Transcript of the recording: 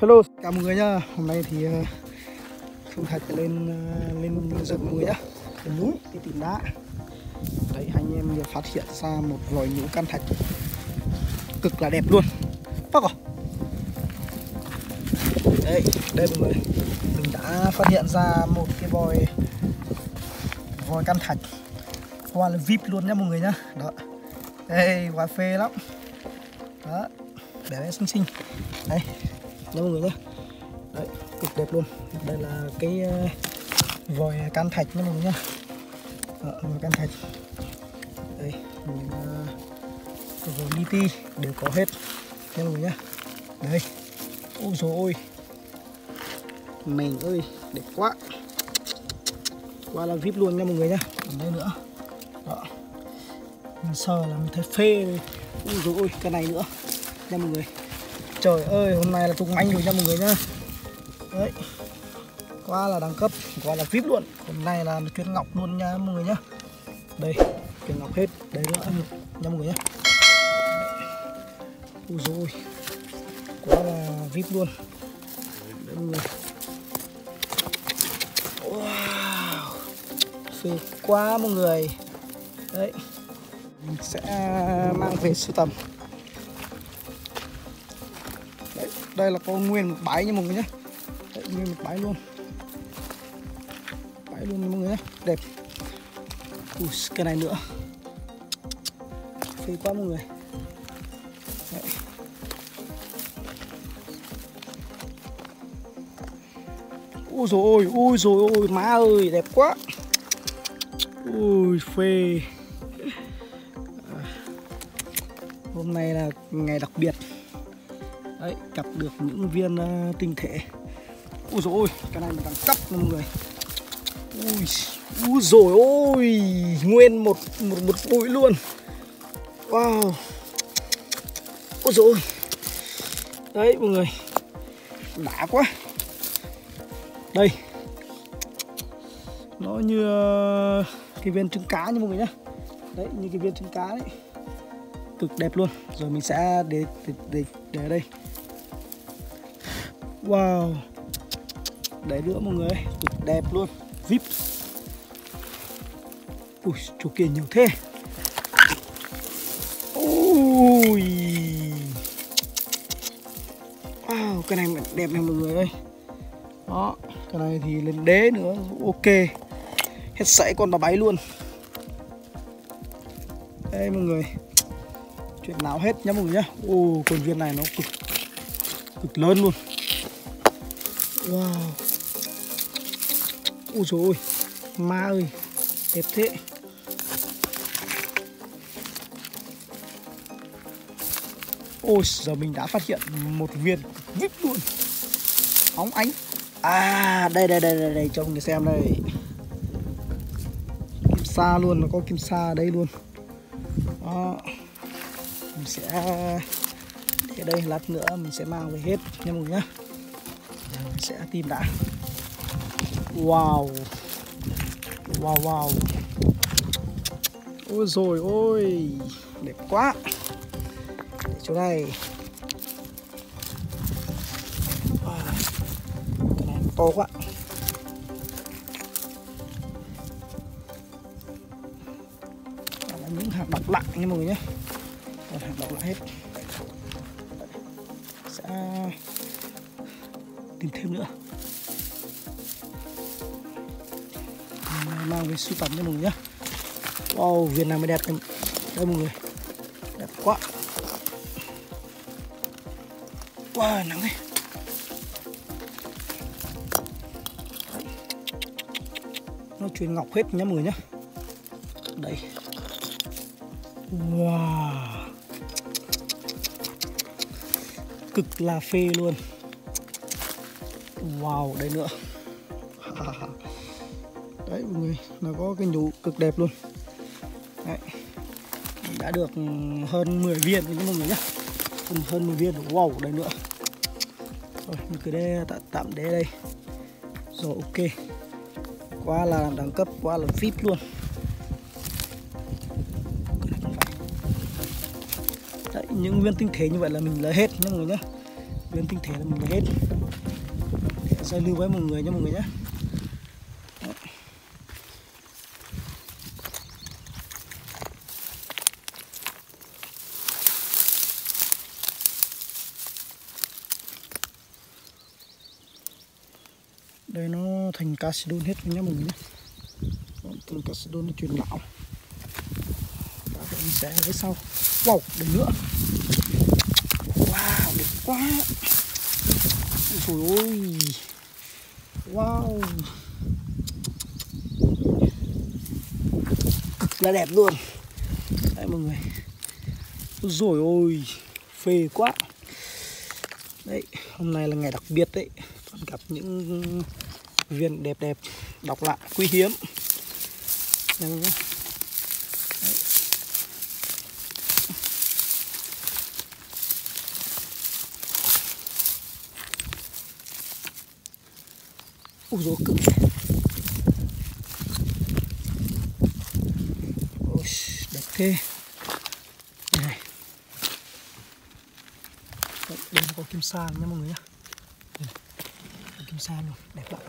Hello, chào mọi người nhá. Hôm nay thì uh, Thạch lên ờ, lên rừng mọi người nhá. Cái núi, cái tìm đá. Đấy, anh em vừa phát hiện ra một vòi nhũ can thạch cực là đẹp luôn. Bác à? Đây, đây mọi người. Mình đã phát hiện ra một cái vòi vòi can thạch. qua là VIP luôn nhá mọi người nhá. Đó. Đây, hoa phê lắm. Đó. Để bé xinh xinh. Đây, nha mọi người nhé. Đấy cực đẹp luôn. Đây là cái ờ, vòi can thạch nha mọi người nhé. Đó, vòi can thạch. Đây những uh, ờ, vòi ti đều có hết nha mọi người nhé. Đây. Ôi dồi ôi. Mình ơi đẹp quá. Quá là vip luôn nha mọi người nhé. Còn đây nữa. Đó. mình sờ là mình thấy phê. Rồi ôi dồi ôi cái này nữa nha mọi người. Trời ơi, hôm nay là tung anh rồi nha mọi người nhá. Đấy Quá là đẳng cấp, quá là VIP luôn. Hôm nay là chuyên ngọc luôn nha mọi người nhá. Đây, chuyên ngọc hết. Đây nữa nha mọi người nhá. Ui dồi Quá là VIP luôn. Đấy mọi người Wow Phê quá mọi người. Đấy Mình sẽ mang về sưu tầm. Đây là con nguyên một bãi nha mọi người nhé. Đấy, nguyên một bãi luôn. Bãi luôn mọi người nhé. Đẹp. Ui, cái này nữa. Phê quá mọi người. Đấy. ui rồi ôi ui rồi ôi má ơi đẹp quá. Ui phê. À. Hôm nay là ngày đặc biệt. Đấy, cặp được những viên uh, tinh thể. Ui dồi ôi, cái này mình đang cấp nha mọi người. Ui, ui dồi ôi Nguyên một, một, một bụi luôn. Wow. Ôi dồi ôi. Đấy mọi người. Đã quá. Đây. Nó như uh, cái viên trứng cá nha mọi người nhá. Đấy, như cái viên trứng cá đấy cực đẹp luôn. Rồi mình sẽ để để để, để đây. Wow. Đấy nữa mọi người cực đẹp luôn. Vip. Ui chỗ kia nhiều thế. Ui. Wow cái này đẹp này mọi người ơi. Đó cái này thì lên đế nữa ok. Hết sảy con bà báy luôn. Đây mọi người chuyện nào hết nhá mọi người nhá. Ô con viên này nó cực cực lớn luôn. Wow. Ôi trời ơi ma ơi đẹp thế. Ôi giờ mình đã phát hiện một viên vip luôn. Óng ánh. À đây đây đây đây, đây cho người xem đây. Kim sa luôn nó có kim sa ở đây luôn. Đó mình sẽ để đây lát nữa mình sẽ mang về hết nha mọi người nhá. Mình sẽ tìm đã. Wow. Wow wow. Ôi rồi ôi, đẹp quá. Để chỗ này. Cái này to quá. Là những hạt độc lặng nha mọi người nhé đậu lại hết. Sẽ tìm thêm nữa. Mang về sưu tầm cho mọi người nhé wow viên này mới đẹp đây mọi người. Đẹp quá. Wow nắng đấy nó truyền ngọc hết nhé mọi người nhé đây. Wow cực là phê luôn. Wow đây nữa. Đấy mọi người nó có cái nhũ cực đẹp luôn. Đấy đã được hơn 10 viên rồi mọi người nhá hơn, hơn 10 viên wow đây nữa. Rồi mình cứ để tạm, tạm để đây. Rồi ok. Quá là đẳng cấp quá là vip luôn. Đấy, những viên tinh thể như vậy là mình lấy hết nhé mọi người nhé viên tinh thể là mình lấy hết. Giao lưu với mọi người nhé mọi người nhé đây nó thành casidon hết nhé mọi người nhé thành casidon nó chuyển lão mình sẽ lấy sau. Wow, đừng nữa. Wow đẹp quá. Ôi ôi Wow. Cực là đẹp luôn. Đấy, mọi người. Rồi ôi, Phê quá. Đấy, Hôm nay là ngày đặc biệt đấy. Còn gặp những viên đẹp đẹp, Đọc lại, quý hiếm. Đây Ui dồi cứng Ôi đẹp thế. Đây này Đây, đây có kim sa nha mọi người nhá. Đây, kim sa luôn đẹp lắm.